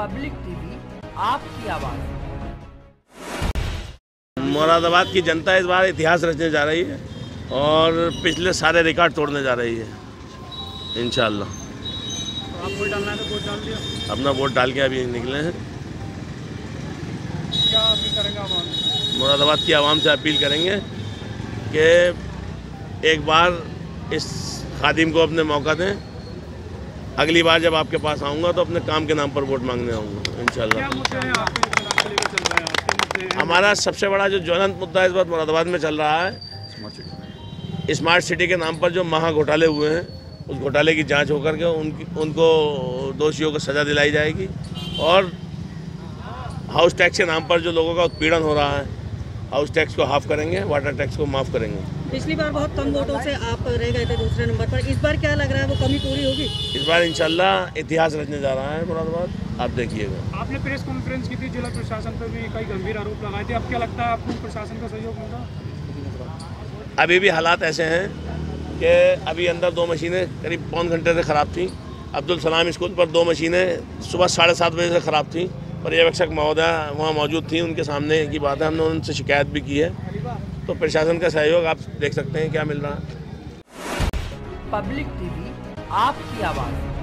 Public TV आपकी आवाज़। मुरादाबाद की जनता इस बार इतिहास रचने जा रही है और पिछले सारे रिकॉर्ड तोड़ने जा रही है इन आप वोट डालना है तो वोट डाल दिया। अपना वोट डाल के अभी निकले हैं। क्या अपील करेंगे मुरादाबाद की आवाम से अपील करेंगे कि एक बार इस खादिम को अपने मौका दें अगली बार जब आपके पास आऊँगा तो अपने काम के नाम पर वोट मांगने आऊँगा हैं हमारा सबसे बड़ा जो ज्वलंत मुद्दा इस बार मुरादाबाद में चल रहा है स्मार्ट सिटी के नाम पर जो महा घोटाले हुए हैं उस घोटाले की जाँच होकर के उनकी उनको दोषियों को सज़ा दिलाई जाएगी। और हाउस टैक्स के नाम पर जो लोगों का उत्पीड़न हो रहा है हाउस टैक्स को हाफ़ करेंगे वाटर टैक्स को माफ़ करेंगे। पिछली बार बहुत कम वोटों से आप रह गए थे दूसरे नंबर पर। इस बार क्या लग रहा है वो कमी पूरी होगी? इस बार इंशाल्लाह इतिहास रचने जा रहा है मुरादाबाद। आप देखिएगा। आपने प्रेस कॉन्फ्रेंस की थी जिला प्रशासन पर भी कई गंभीर आरोप लगाए थे। अब क्या लगता है आपको प्रशासन का सहयोग मिला अभी भी हालात ऐसे हैं कि अभी अंदर दो मशीनें करीब पौन घंटे से ख़राब थी। अब्दुल सलाम स्कूल पर दो मशीनें सुबह साढ़े सात बजे से ख़राब थी। पर्यवेक्षक महोदय वहाँ मौजूद थी, उनके सामने की बात है, हमने उनसे शिकायत भी की है। तो प्रशासन का सहयोग आप देख सकते हैं, क्या मिल रहा है। पब्लिक टीवी, आपकी आवाज़।